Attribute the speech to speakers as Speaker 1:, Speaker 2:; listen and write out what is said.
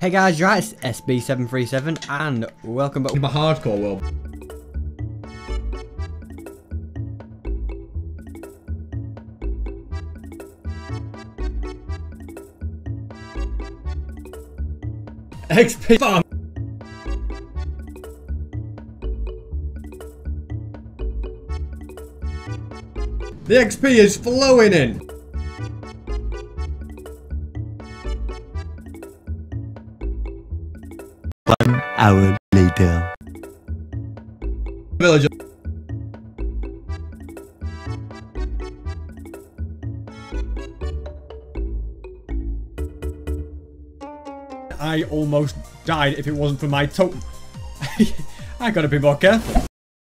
Speaker 1: Hey guys, you're right, it's SB737 and welcome back
Speaker 2: to my hardcore world. XP farm. The XP is flowing in.
Speaker 3: Hour later.
Speaker 2: Villager. I almost died if it wasn't for my totem. I gotta be more careful.